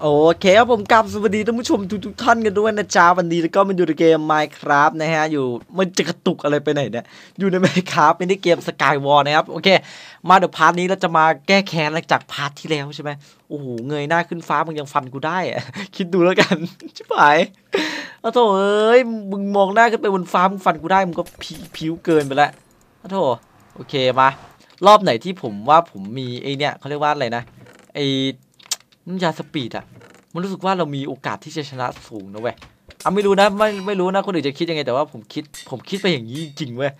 โอเคครับผมกราบสวัสดีท่านผู้ชมทุกๆท่านกันด้วยนะจ๊ะวันนี้แล้วก็มาอยู่ในเกม Minecraft นะฮะอยู่มันจะกระตุกอะไรไปไหนเนี่ยอยู่ใน Minecraft เป็นในเกม SkyWars นะครับโอเค มาเดี๋ยว part นี้เราจะมาแก้แค้นหลังจาก part ที่แล้วใช่ไหมโอ้โหเงยหน้าขึ้นฟ้ามึงยังฟันกูได้อะคิดดูแล้วกันชิบหายอ้โถเอ้ยมึงมองหน้าขึ้นไปบนฟ้ามึงฟันกูได้มึงก็พลิ้วพลิ้วเกินไปแล้วอ้โถโอเคมารอบไหนที่ผมว่าผมมีไอเนี่ยเขาเรียกว่าอะไรนะไอ น้ำยา speed อะมันรู้สึกว่าเรามีโอกาสที่จะชนะสูงนะเว้ยอะไม่รู้นะไม่ไม่รู้นะคนอื่นจะคิดยังไงแต่ว่าผมคิดผมคิดไปอย่างนี้จริงเว้ย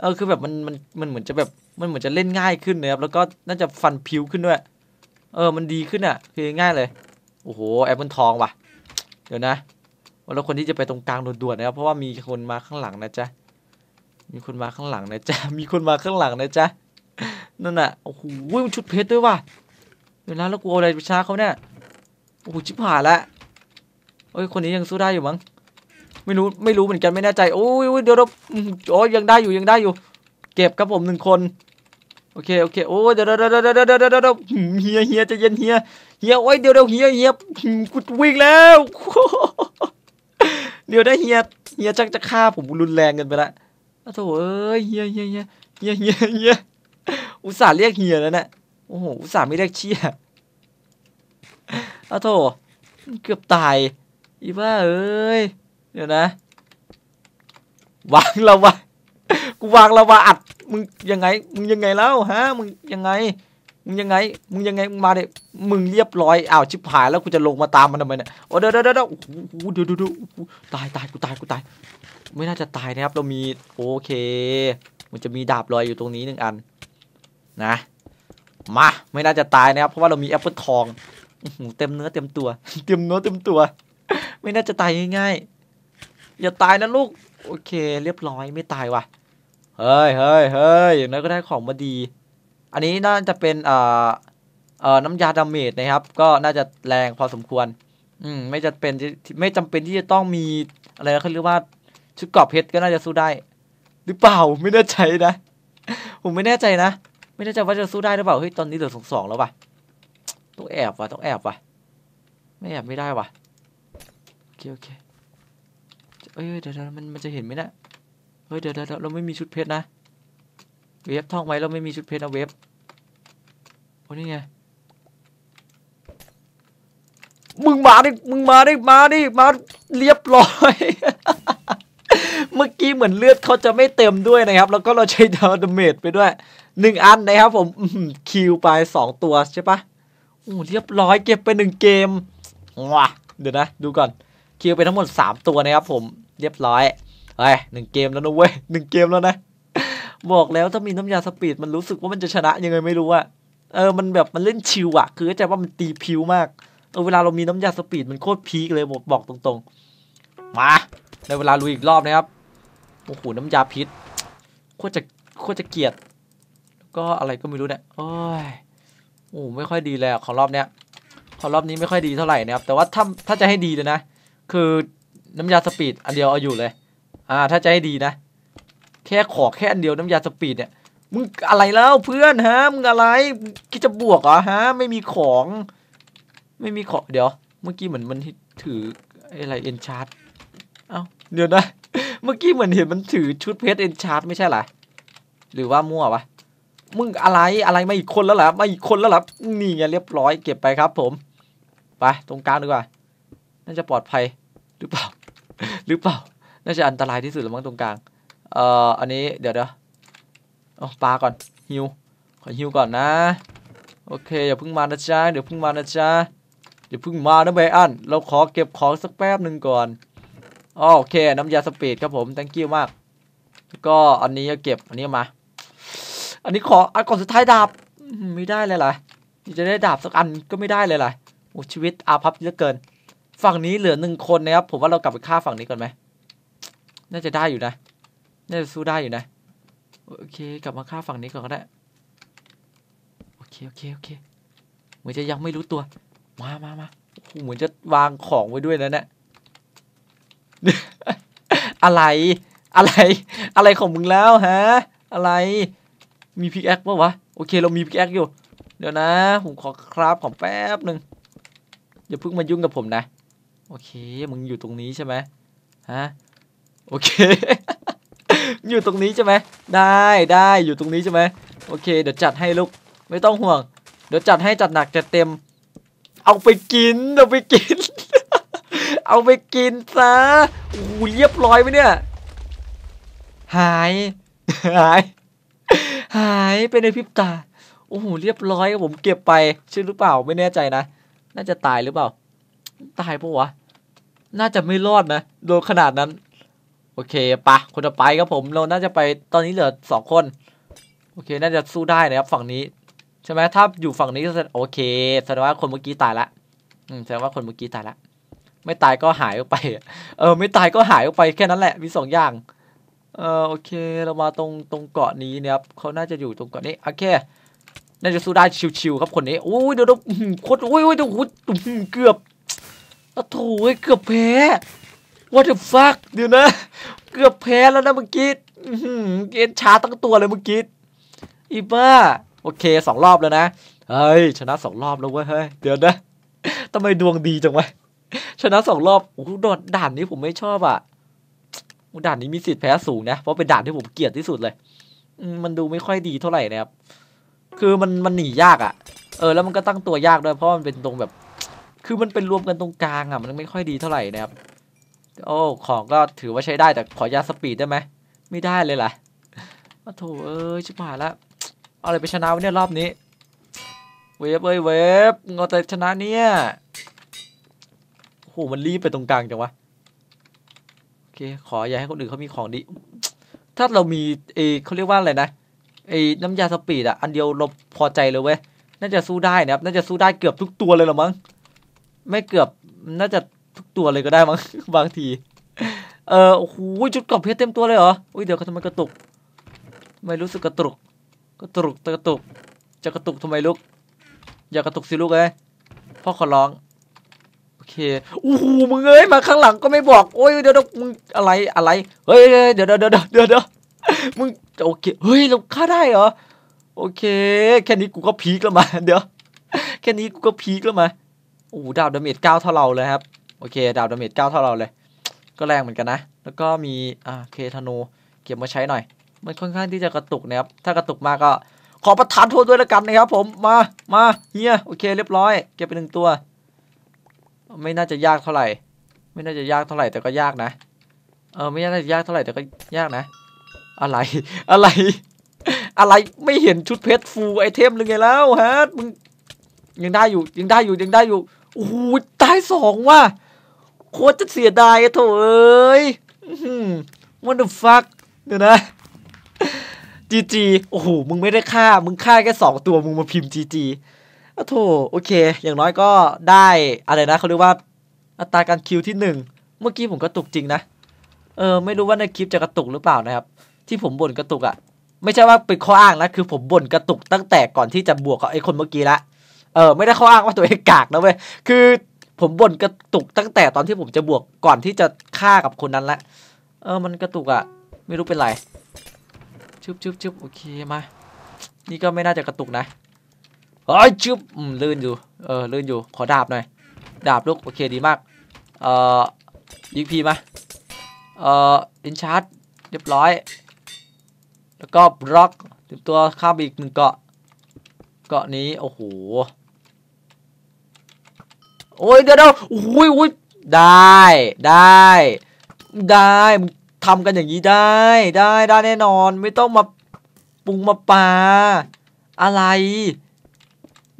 เออคือแบบมันมันมันเหมือนจะแบบมันเหมือนจะเล่นง่ายขึ้นนะครับแล้วก็น่าจะฟันพลิ้วขึ้นด้วย เออมันดีขึ้นอะ คือง่ายเลยโอ้โหแอปเปิลทองว่ะ เดี๋ยวนะเราควรที่จะไปตรงกลางด่วนๆนะครับเพราะว่ามีคนมาข้างหลังนะจ๊ะมีคนมาข้างหลังนะจ๊ะมีคนมาข้างหลังนะจ๊ะนั่นน่ะโอ้โหมันชุดเพชรด้วยว่ะ เวนะแล้วกูเอาอะไรไปชนะเขาเนี่ยโอ้โหชิบหายแล้วเอ้ยคนนี้ยังสู้ได้อยู่มั้งไม่รู้ไม่รู้เหมือนกันไม่แน่ใจโอ้ยเดี๋ยวเราอืมโอ้ยยังได้อยู่ยังได้อยู่ เก็บครับผมหนึ่งคนโอเคโอเคโอ้ยเดี๋ยวเดี๋ยวเดี๋ยวเดี๋ยวเดี๋ยวเดี๋ยวเฮียเฮียจะเย็นเฮียเฮียโอ้ยเดี๋ยวเดี๋ยวเฮียเฮียกูวิ่งแล้วเดี๋ยวได้เฮียเฮียจักจะฆ่าผมรุนแรงกันไปละโอ้โถเอ้ยเฮียเฮียเฮียเฮียเฮียเฮียอุตส่าห์เรียกเฮียแล้วเนี่ย โอ้โหสาห์ไม่เรียกเชี่ยอ้าโถเกือบตาย อีบ้าเอ้ย เดี๋ยวนะ วางเราวะกูวางเราวะอัด มึงยังไง มึงยังไงแล้วฮะ มึงยังไง มึงยังไง มึงยังไง มึงมาเด็มึงเรียบร้อย อ้าวชิบหายแล้วกูจะลงมาตามมันทำไมเนี่ย โอ้เดี๋ยวเดี๋ยวเดี๋ยวโอ้โหเดี๋ยวเดี๋ยวเดี๋ยวโอ้โหตายตายกูตายกูตาย ไม่น่าจะตายนะครับ เรามีโอเค มันจะมีดาบลอยอยู่ตรงนี้หนึ่งอัน นะ มาไม่น่าจะตายนะครับเพราะว่าเรามีแอปเปิลทองเต็มเนื้อเต็มตัว เต็มเนื้อเต็มตัว ไม่น่าจะตายง่ายๆอย่าตายนะลูกโอเค เรียบร้อยไม่ตายว่ะเฮ้ยเฮ้ยเฮ้ยอย่างนั้นก็ได้ของมาดี อันนี้น่าจะเป็นเอ่อเอ่อน้ำยา damage นะครับ ก็น่าจะแรงพอสมควร อืมไม่จะเป็นไม่จำเป็นที่จะต้องมีอะไรเขาเรียกว่าชุดกราะเพชรก็น่าจะสู้ได้ หรือเปล่าไม่แน่ใจนะ ผมไม่แน่ใจนะ ไม่แน่ใจว่าจะสู้ได้หรือเปล่าเฮ้ยตอนนี้เหลือสองสองแล้วว่ะต้องแอบว่ะต้องแอบว่ะ ไม่แอบไม่ได้ว่ะโอเคโอเคเอ้ยเดี๋ยวเดี๋ยวมันมันจะเห็นไหมนะเฮ้ยเดี๋ยวเดี๋ยวเดี๋ยวเราไม่มีชุดเพชรนะเวฟท่องไว้เราไม่มีชุดเพชรนะเวฟโอ้นี่ไงมึงมาดิมึงมาดิมาดิมาเรียบร้อย เมื่อกี้เหมือนเลือดเขาจะไม่เต็มด้วยนะครับ แล้วก็เราใช้ดาวดาเมจไปด้วย หนึ่งอันนะครับผมคิวไปสองตัวใช่ปะโอ้เรียบร้อยเก็บไปหนึ่งเกมว้าเดี๋ยวนะ ดูก่อน คิวไปทั้งหมด3ตัวนะครับผมเรียบร้อยเฮ้ยหนึ่งเกมแล้วนะเว้ยหนึ่งเกมแล้วนะ บอกแล้วถ้ามีน้ำยา speed มันรู้สึกว่ามันจะชนะยังไงไม่รู้อะเออมันแบบมันเล่น chill อะคือเข้าใจว่ามันตีพลิ้วมากเออเวลาเรามีน้ำยา speed มันโคตร peak เลยบอกบอกตรงๆ มาได้เวลาลุยอีกรอบนะครับโอ้โหน้ำยาพิษโคตรจะโคตรจะเกลียด ก็อะไรก็ไม่รู้เนี่ยโอ้ยโอ้ไม่ค่อยดีเลยอะของรอบเนี้ยของรอบนี้ไม่ค่อยดีเท่าไหร่นะครับ แต่ว่าถ้าถ้าจะให้ดีเลยนะ คือน้ำยา speed อันเดียวเอาอยู่เลย อ่า ถ้าจะให้ดีนะ แค่ขอแค่อันเดียวน้ำยา speed เนี่ยมึงอะไรแล้วเพื่อนฮะมึงอะไรคิดจะบวกเหรอฮะ ไม่มีของ ไม่มีของเดี๋ยว เมื่อกี้เหมือนมันถืออะไร enchant เอ้าเดี๋ยวนะ เมื่อกี้เหมือนเห็นมันถือชุดเพชร enchant ไม่ใช่หรอหรือว่ามั่ววะ มึงอะไรอะไรมาอีกคนแล้วเหรอมาอีกคนแล้วเหรอนี่ไงเรียบร้อยเก็บไปครับ ผมไปตรงกลางดีกว่า น่าจะปลอดภัยหรือเปล่า หรือเปล่า น่าจะอันตรายที่สุดแล้วมั้งตรงกลาง เอ่ออันนี้เดี๋ยวเดี๋ยวเอาปลาก่อนฮิวขอฮิวก่อนนะ โอเคอย่าเพิ่งมานะจ๊ะเดี๋ยวเพิ่งมานะจ๊ะอย่าเพิ่งมานะเบอันเราขอเก็บของสักแป๊บหนึ่งก่อนอ๋อโอเค น้ำยาสปีดครับผม thank you มาก ก็อันนี้ก็เก็บอันนี้มา อันนี้ขออันก่อนสุดท้ายดาบไม่ได้เลยล่ะที่จะได้ดาบสักอันก็ไม่ได้เลยล่ะโอ้ชีวิตอาภัพเหลือเกิน ฝั่งนี้เหลือหนึ่งคนนะครับ ผมว่าเรากลับไปฆ่าฝั่งนี้ก่อนไหมน่าจะได้อยู่นะ น่าจะสู้ได้อยู่นะ โอเค กลับมาฆ่าฝั่งนี้ก่อนก็ได้ โอเค โอเค โอเค เหมือนจะยังไม่รู้ตัว มามามาเหมือนจะวางของไว้ด้วยนะเนี่ย อะไร อะไร อะไรของมึงแล้วฮะ อะไร มี pickaxe ปะวะ โอเคเรามี pickaxe อยู่ เดี๋ยวนะ ผมขอ craft ของแป๊บหนึ่งอย่าเพิ่งมายุ่งกับผมนะ โอเค มึงอยู่ตรงนี้ใช่ไหมฮะ โอเค อยู่ตรงนี้ใช่ไหม ได้ได้อยู่ตรงนี้ใช่ไหมโอเค เดี๋ยวจัดให้ลูก ไม่ต้องห่วง เดี๋ยวจัดให้จัดหนักจัดเต็ม เอาไปกิน เอาไปกิน เอาไปกินซะโอ้โหเรียบร้อยไหมเนี่ย หาย หาย หายไปในพริบตา โอ้โห เรียบร้อยครับผมเก็บไปใช่หรือเปล่าไม่แน่ใจนะ น่าจะตายหรือเปล่า ตายปะวะ น่าจะไม่รอดนะ โดนขนาดนั้น โอเคปะคนจะไปครับผม เราน่าจะไปตอนนี้เหลือสองคน โอเค น่าจะสู้ได้นะครับ ฝั่งนี้ใช่ไหมถ้าอยู่ฝั่งนี้ก็โอเคแสดงว่าคนเมื่อกี้ตายละ อืมแสดงว่าคนเมื่อกี้ตายละ ไม่ตายก็หายออกไป เออ ไม่ตายก็หายออกไปแค่นั้นแหละ มีสองอย่าง เออโอเคเรามาตรงตรงเกาะนี้นะครับเขาน่าจะอยู่ตรงเกาะนี้โอเคน่าจะสู้ได้ชิวๆครับคนนี้โอ้ยเดี๋ยวดูโคตรโอ้ยโอ้ยเดี๋ยวโอ้ยเกือบอะโถยเกือบแพ้ what the fuck เดี๋ยวนะ เกือบแพ้แล้วนะเมื่อกี้เกณฑ์ช้าตั้งตัวเลยเมื่อกี้อีบ้าโอเคสองรอบแล้วนะเฮ้ยชนะสองรอบแล้วเว้ยเฮ้ยเดี๋ยวนะทำไมดวงดีจังวะชนะสองรอบโอ้โหด่านด่านนี้ผมไม่ชอบอะ ด่านนี้มีสิทธิ์แพ้สูงนะ เพราะเป็นด่านที่ผมเกลียดที่สุดเลย มันดูไม่ค่อยดีเท่าไหร่นะครับ คือมันมันหนียากอะ เออแล้วมันก็ตั้งตัวยากด้วยเพราะมันเป็นตรงแบบ คือมันเป็นรวมกันตรงกลางอะ มันไม่ค่อยดีเท่าไหร่นะครับ โอ้ของก็ถือว่าใช้ได้แต่ขอยาสปีดได้ไหม ไม่ได้เลยล่ะโอ้โถเอ้ยชิบหายละเอาอะไรไปชนะวะเนี่ยรอบนี้ เวฟเอ้ยเวฟงเอาแต่ชนะเนี่ยโอ้โหมันรีบไปตรงกลางจังวะ เคขออย่าให้คนอื่นเขามีของดี ถ้าเรามีเอเขาเรียกว่าอะไรนะไอ้น้ำยาสปีดอะอันเดียวเราพอใจเลยเว้ยน่าจะสู้ได้นะครับ น่าจะสู้ได้เกือบทุกตัวเลยหรอมั้งไม่เกือบน่าจะทุกตัวเลยก็ได้มั้งบางที เออโอ้โหจุดกรอบเพชรเต็มตัวเลยเหรออุ้ยเดี๋ยวทำไมกระตุกไม่รู้สึกกระตุกกระตุกกระตุก จะกระตุกทำไมลูกอย่ากระตุกสิลูกเอ้ยพ่อขอร้อง โอเคโอ้โหมึงเอ้ยมาข้างหลังก็ไม่บอก โอ้ยเดี๋ยวเดี๋ยวมึงอะไรอะไร เฮ้ยเดี๋ยวเดี๋ยวเดี๋ยวเดี๋ยวเดี๋ยวมึงโอเค เฮ้ยเราฆ่าได้เหรอ โอเค แค่นี้กูก็พีคแล้วมา เดี๋ยว แค่นี้กูก็ peak แล้วมาโอ้โหดาบ damage เก้าเท่าเราเลยครับ โอเค ดาบ damage เก้าเท่าเราเลย ก็แรงเหมือนกันนะ แล้วก็มี อ่าเคธนู เก็บมาใช้หน่อย มันค่อนข้างที่จะกระตุกนะครับ ถ้ากระตุกมากก็ขอประทานโทษด้วยแล้วกันนะครับผม มา มา เฮีย โอเค เรียบร้อย เก็บไปหนึ่งตัว ไม่น่าจะยากเท่าไหร่ ไม่น่าจะยากเท่าไหร่แต่ก็ยากนะ เออไม่น่าจะยากเท่าไหร่แต่ก็ยากนะ อะไร อะไร อะไรไม่เห็นชุดเพชร full item เลยไงแล้วฮะมึงยังได้อยู่ยังได้อยู่ยังได้อยู่โอ้โหตายสองว่ะโคตรจะเสียดายอะโถเอ้ย what the fuck เดี๋ยวนะ GG โอ้โหมึงไม่ได้ฆ่า มึงฆ่าแค่สองตัวมึงมาพิมพ์ GG อะโถโอเค อย่างน้อยก็ได้อะไรนะเขาเรียกว่าอัตราการ kill ที่หนึ่งเมื่อกี้ผมกระตุกจริงนะ เออไม่รู้ว่าในคลิปจะกระตุกหรือเปล่านะครับ ที่ผมบ่นกระตุกอะ่ะ ไม่ใช่ว่าเป็นข้ออ้างนะ คือผมบ่นกระตุกตั้งแต่ก่อนที่จะบวกกับไอ้คนเมื่อกี้ละ เออไม่ได้ข้ออ้างว่าตัวเองกากนะเว้ย คือผมบ่นกระตุกตั้งแต่ตอนที่ผมจะบวกก่อนที่จะฆ่ากับคนนั้นละ เออมันกระตุกอะ่ะ ไม่รู้เป็นไรชึบชึบชึบโอเคมา นี่ก็ไม่น่าจะกระตุกนะ เฮ้ยชึบอืมลื่นอยู่ เออลื่นอยู่ ขอดาบหน่อย ดาบลูก โอเคดีมาก เอ่อยิงพีมา เอ่อ enchant เรียบร้อย แล้วก็บล็อกเตรียมตัวข้ามอีกหนึ่งเกาะ เกาะนี้ โอ้โห โอ้ยเดี๋ยวเดี๋ยวโอ้ยโอ้ยได้ ได้ ได้มึงทำกันอย่างนี้ได้ ได้ ได้แน่นอน ไม่ต้องมาปรุงมาปาอะไร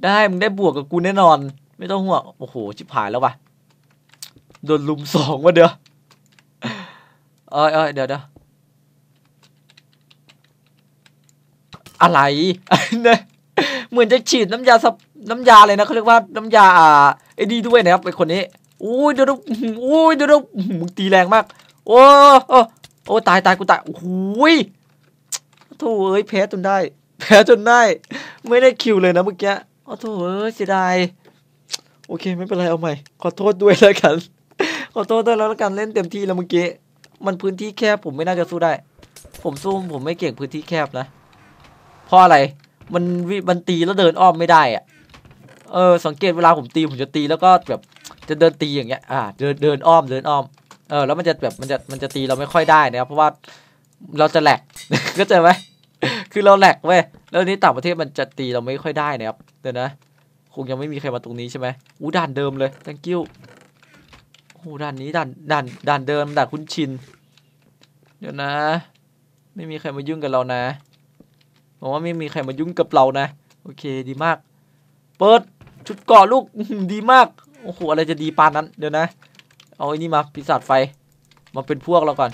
ได้มึงได้บวกกับกูแน่นอน ไม่ต้องห่วงโอ้โหชิบหายแล้ววะโดนลุมสองวะเดี๋ยวเอ้ยเอ้ยเดี๋ยวเดี๋ยวอะไรเนี่ยเหมือนจะฉีดน้ำยาสับน้ำยาเลยนะเขาเรียกว่าน้ำยาอ่าไอ้ดีด้วยนะครับไอ้คนนี้โอ้ยเดี๋ยวดี๋ยวโอ้ยเดี๋ยวดี๋ยวมึงตีแรงมาก โอ้โอ้ตายตายกูตายโอ้ยโถ่เอ้ยแพ้จนได้ แพ้จนได้ ไม่ได้คิวเลยนะเมื่อกี้ อ้โถ่เอ้ยเสียดายโอเคไม่เป็นไรเอาใหม่ ขอโทษด้วยแล้วกัน ขอโทษด้วยแล้วกันเล่นเต็มที่แล้วเมื่อกี้มันพื้นที่แคบผมไม่น่าจะสู้ได้ ผมสู้ผมไม่เก่งพื้นที่แคบนะเพราะอะไรมันวิมันตีแล้วเดินอ้อมไม่ได้อะเออสังเกตเวลาผมตีผมจะตีแล้วก็แบบจะเดินตีอย่างเงี้ย อ่า เดินเดินอ้อมเดินอ้อม เออแล้วมันจะแบบมันจะมันจะตีเราไม่ค่อยได้นะครับเพราะว่าเราจะแหลกก็เจไหมคือเราแหลกเว้ย แล้วนี้ต่างประเทศมันจะตีเราไม่ค่อยได้นะครับเดี๋ยวนะ คงยังไม่มีใครมาตรงนี้ใช่ไหมอู้ด่านเดิมเลย thank you โอ้ด่านนี้ด่านด่านด่านเดิมด่านคุ้นชิน เดี๋ยวนะ ไม่มีใครมายุ่งกับเรานะบอกว่าไม่มีใครมายุ่งกับเรานะ โอเคดีมาก เปิดชุดเกาะลูกดีมาก โอ้โหอะไรจะดีปานนั้น เดี๋ยวนะ เอาไอ้นี่มาปีศาจไฟ มาเป็นพวกเราก่อน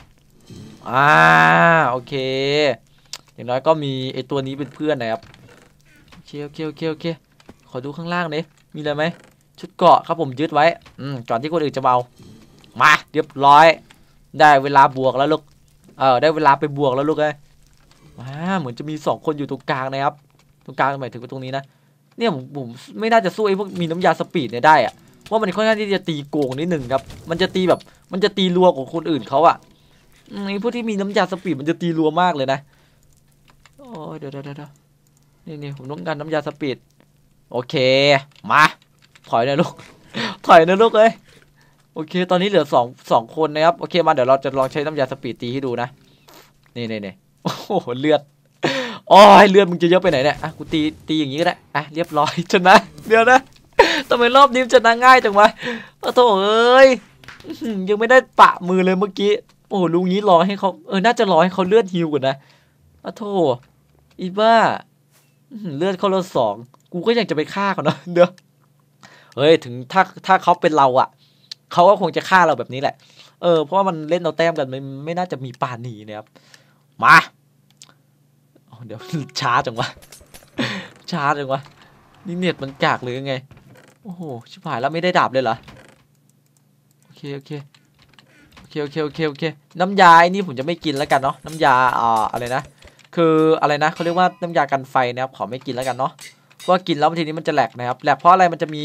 อ่า โอเค อย่างน้อยก็มีไอตัวนี้เป็นเพื่อนนะครับโอเคโอเคโอเคโอเคขอดูข้างล่างนี้มีอะไรไหมชุดเกาะครับผมยึดไว้อืมก่อนที่คนอื่นจะเบามาเรียบร้อย ได้เวลาบวกแล้วลูกเออได้เวลาไปบวกแล้วลูกเลยมาเหมือนจะมีสองคนอยู่ตรงกลางนะครับตรงกลางหมายถึงตรงนี้นะเนี่ยผมผมไม่น่าจะสู้ไอ้พวกมีน้ำยา speed เนี่ยได้อะว่ามันค่อนข้างที่จะตีโกงนิดหนึ่งครับ มันจะตีแบบ มันจะตีรัวกว่าคนอื่นเขาอะไอ้พวกที่มีน้ำยา speed มันจะตีรัวมากเลยนะ โอ้ยเดี๋ยวเดี๋ยวเดี๋ยวนี่นี่ผมต้องการน้ำยา speed โอเค มา ถอยนะลูก ถอยนะลูกเอ้ย โอเค ตอนนี้เหลือสองสองคนนะครับ โอเค มาเดี๋ยวเราจะลองใช้น้ำยา speed ตีให้ดูนะ นี่นี่นี่โอ้โห เลือดโอ้ยเลือดมึงจะเยอะไปไหนเนี่ย อะ กูตี ตีอย่างนี้ก็ได้ อะ เรียบร้อยชนะ เดี๋ยวนะทำไมรอบนี้ชนะง่ายจังวะโอ้โถเอ้ย ยังไม่ได้ปะมือเลยเมื่อกี้ โอ้โหลุงนี้รอให้เขาเออ น่าจะรอให้เขาเลือดฮิวก่อนนะโอ้โถ อีบ้าเลือดเขาเลือดสอง กูก็ยังจะไปฆ่าเขาเนาะเดี๋ยวเฮ้ยถึงถ้าถ้าเขาเป็นเราอะเขาก็คงจะฆ่าเราแบบนี้แหละ เออ เพราะว่ามันเล่นเอาแต้มกันไม่ไม่น่าจะมีป่าหนีนะครับ มาเดี๋ยวช้าจังวะ ช้าจังวะ นี่เน็ตมันกากหรือยังไง โอ้โห ชิบหายแล้วไม่ได้ดาบเลยเหรอ โอเค โอเค โอเค โอเค โอเค โอเค น้ำยาไอ้นี่ผมจะไม่กินแล้วกันเนาะ น้ำยาอ่าอะไรนะ คืออะไรนะเขาเรียกว่าน้ำยากันไฟนะครับขอไม่กินแล้วกันเนาะว่ากินแล้วบางทีนี้มันจะแหลกนะครับแหลกเพราะอะไรมันจะมี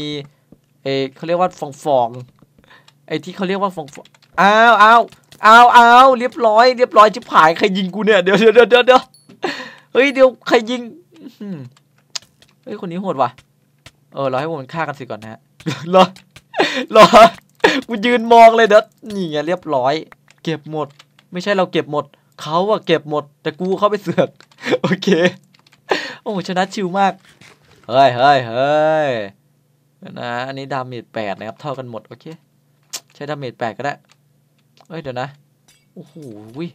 เออเขาเรียกว่าฟองฟองไอ้ที่เขาเรียกว่าฟองฟองอ้าวอ้าวอ้าวอ้าวเรียบร้อยเรียบร้อยชิบหายใครยิงกูเนี่ยเดี๋ยวเดี๋ยวเดี๋ยวเดี๋ยวเฮ้ยเดี๋ยวใครยิงเฮ้ยคนนี้โหดว่ะเออเราให้พวกมันฆ่ากันสิก่อนนะฮะรอรอกูยืนมองเลยเด้อนี่ไงเรียบร้อย เก็บหมด ไม่ใช่เราเก็บหมด เขาอะเก็บหมด แต่กูเข้าไปเสือก โอเค โอ้ชนะชิวมาก เฮ้ยเฮ้ยเฮ้ยนะอันนี้ damage แปดนะครับ เท่ากันหมด โอเค ใช้ damage แปดก็ได้เฮ้ย เดี๋ยวนะ โอ้โหวิ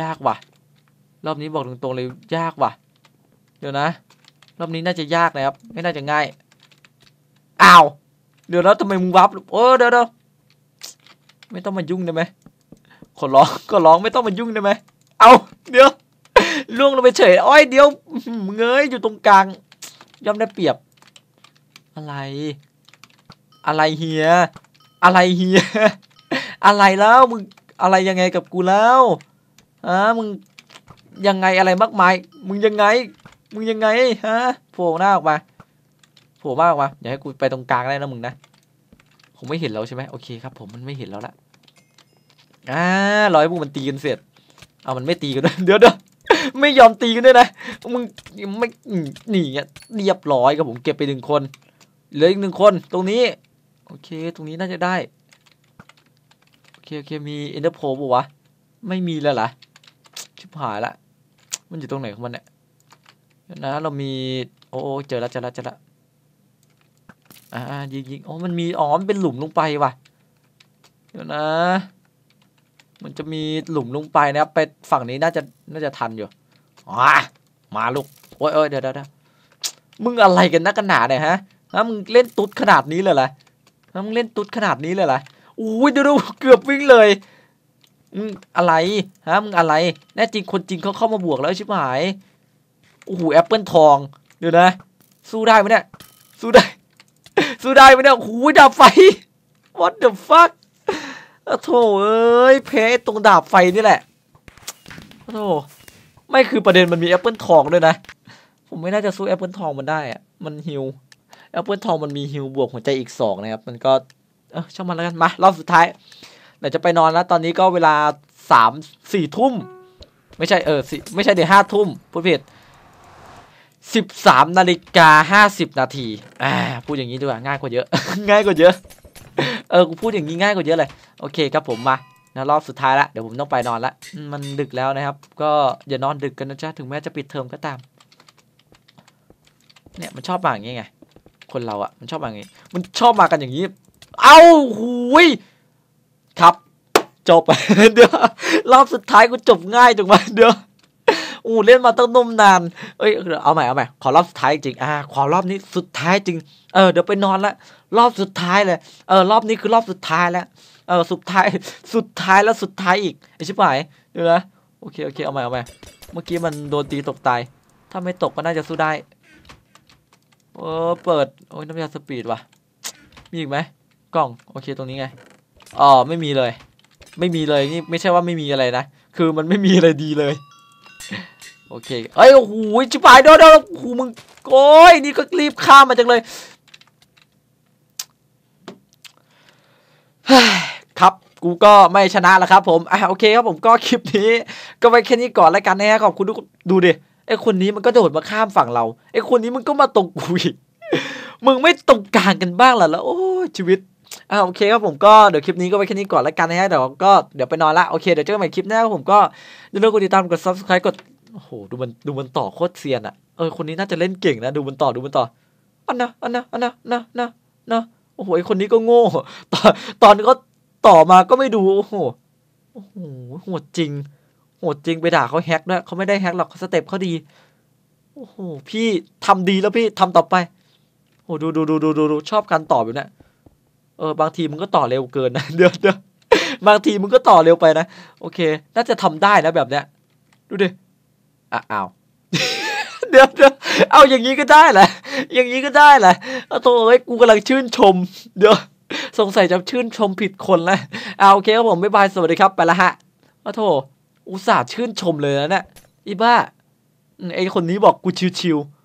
ยากว่ะ รอบนี้บอกตรงๆเลยยากว่ะ เดี๋ยวนะ รอบนี้น่าจะยากนะครับ ไม่น่าจะง่าย อ้าว เดี๋ยวนะทำไมมึง warp โอ้เดี๋ยวเดี๋ยวไม่ต้องมายุ่งได้ไหม ขอร้องขอร้องไม่ต้องมายุ่งได้ไหม เอาเดี๋ยวล่วงลงไปเฉยอ้อยเดี๋ยวเงยอยู่ตรงกลาง ย่อมได้เปรียบ อะไร อะไรเฮีย อะไรเฮีย อะไรแล้วมึงอะไรยังไงกับกูแล้วฮะมึงยังไงอะไรมากมาย มึงยังไง มึงยังไงฮะโผล่หน้าออกมาโผล่มากออกมาอย่าให้กูไปตรงกลางได้นะมึงนะ ผมไม่เห็นแล้วใช่ไหมโอเคครับ ผมมันไม่เห็นแล้วละ อ่ารอให้พวกมันตีกันเสร็จ เอามันไม่ตีกันด้วยเดี๋ยวเดี๋ยวไม่ยอมตีกันด้วยนะ มึงไม่อืมหนีอะเรียบร้อยครับผมเก็บไปหนึ่งคน เหลืออีกหนึ่งคน ตรงนี้ โอเค ตรงนี้น่าจะได้ โอเคโอเคมีเอ็นเตอร์โพลปะวะ ไม่มีแล้วเหรอชิบหายละ มันอยู่ตรงไหนของมันเนี่ยเดี๋ยวนะเรามี โอ้โอเจอแล้วเจอแล้วเจอแล้วอ่ายิงยิงโอ๋อมันมีอ๋อมันเป็นหลุมลงไปว่ะ เดี๋ยวนะ มันจะมีหลุมลงไปนะครับ ไปฝั่งนี้น่าจะน่าจะทันอยู่อ๋อมาลูกโอ้ยโอ้ยเดี๋ยวเดี๋ยวเดี๋ยวมึงอะไรกันนักกันหนาเนี่ยฮะฮะมึงเล่นตุ๊ดขนาดนี้เลยเหรอฮะมึงเล่นตุ๊ดขนาดนี้เลยเหรออุ้ยเดี๋ยวเดี๋ยวเกือบวิ่งเลยมึงอะไรฮะมึงอะไร แน่จริงคนจริงเขาเข้ามาบวกแล้วใช่ไหมโอ้โหแอปเปิลทองเดี๋ยวนะ สู้ได้ไหมเนี่ยสู้ได้ สู้ได้ไหมเนี่ยโอ้โหดาบไฟ what the fuck โอ้โถเอ้ยแพ้ตรงดาบไฟนี่แหละโอ้โถไม่คือประเด็นมันมีแอปเปิลทองด้วยนะ ผมไม่น่าจะสู้แอปเปิลทองมันได้อะมันฮิวแอปเปิลทองมันมีฮิวบวกหัวใจอีกสองนะครับ มันก็ เออช่างมันแล้วกันมารอบสุดท้ายเดี๋ยวจะไปนอนแล้ว ตอนนี้ก็เวลาสามสี่ทุ่ม ไม่ใช่เออสิไม่ใช่เดี๋ยวห้าทุ่มพูดผิดสิบสามนาฬิกาห้าสิบนาทีอ่าพูดอย่างนี้ดีกว่าง่ายกว่าเยอะ ง่ายกว่าเยอะ เออกูพูดอย่างนี้ง่ายกว่าเยอะเลยโอเคครับผมมานะรอบสุดท้ายละเดี๋ยวผมต้องไปนอนละมันดึกแล้วนะครับ ก็อย่านอนดึกกันนะจ๊ะถึงแม้จะปิดเทอมก็ตาม เนี่ยมันชอบมาอย่างงี้ไงคนเราอะมันชอบมาอย่างงี้ มันชอบมากันอย่างนี้ เอ้าหุยครับ จบเดี๋ยวรอบสุดท้ายกูจบง่ายจังวะเดี๋ยวอู้เล่นมาตั้งนมนาน เอ้ยเอาใหม่เอาใหม่ขอรอบสุดท้ายจริงอ่าขอรอบนี้สุดท้ายจริง เออเดี๋ยวไปนอนละ รอบสุดท้ายเลยเออรอบนี้คือรอบสุดท้ายแล้วเออสุดท้ายสุดท้ายแล้วสุดท้ายอีกไอชิบหายเดี๋ยวนะโอเคโอเคเอาใหม่เอาใหม่เมื่อกี้มันโดนตีตกตาย ถ้าไม่ตกก็น่าจะสู้ได้เออเปิดโอ้ยน้ำยาสปีดว่ะมีอีกไหมกล่องโอเคตรงนี้ไงอ๋อไม่มีเลย ไม่มีเลยนี่ไม่ใช่ว่าไม่มีอะไรนะคือมันไม่มีอะไรดีเลย โอเคเอ้ยโอ้โหชิบหายเดี๋ยวเดี๋ยวโอ้โหมึงโอ้ยนี่ก็รีบข้ามมาจังเลย เฮ้ย ครับกูก็ไม่ชนะแล้วครับผมอะโอเคครับผมก็คลิปนี้ ก็ไปแค่นี้ก่อนแล้วกันนะฮะขอบคุณทุกดูดิไอคนนี้มันก็โดดมาข้ามฝั่งเราไอคนนี้มันก็มาตรงกูอีกมึงไม่ตรงกลางกันบ้างหรอแล้วโอ้ชีวิตอ่าโอเคครับผมก็เดี๋ยวคลิปนี้ก็ไปแค่นี้ก่อนแล้วกันนะฮะเดี๋ยวก็เดี๋ยวไปนอนละโอเคเดี๋ยวเจอกันใหม่คลิปหน้าครับผมก็อย่าลืมกดติดตามกด subscribe กดโอ้โหดูมันดูมันต่อโคตรเซียนอะเออคนนี้น่าจะเล่นเก่งนะดูมันต่อดูมันต่ออันนะอันนะอันนะนะนะนะ โอ้โหคนนี้ก็โง่ ตอนตอนก็ต่อมาก็ไม่ดู โอ้โหโอ้โหโหดจริง โหดจริงไปด่าเขาแฮกด้วยเขาไม่ได้แฮกหรอกสเต็ปเขาดี โอ้โห พี่ทำดีแล้วพี่ทำต่อไป โอ้ดูดูดูดูดูดูชอบการต่อแบบเนี้ยเออบางทีมึงก็ต่อเร็วเกินนะเดี๋ยวเดี๋ยวบางทีมึงก็ต่อเร็วไปนะ โอเค น่าจะทำได้นะแบบเนี้ย ดูดิอ้าว ดี๋ยวเดี๋ยวเอาอย่างนี้ก็ได้แหละอย่างนี้ก็ได้แหละเอาโถเอ้ยกูกำลังชื่นชม เดี๋ยวสงสัยจะชื่นชมผิดคนแล้วเอาโอเคครับผมบ๊ายบายสวัสดีครับไปละฮะเอาโถอุตส่าห์ชื่นชมเลยนะเนี่ยอีบ้าอืมไอคนนี้บอกกูชิวๆ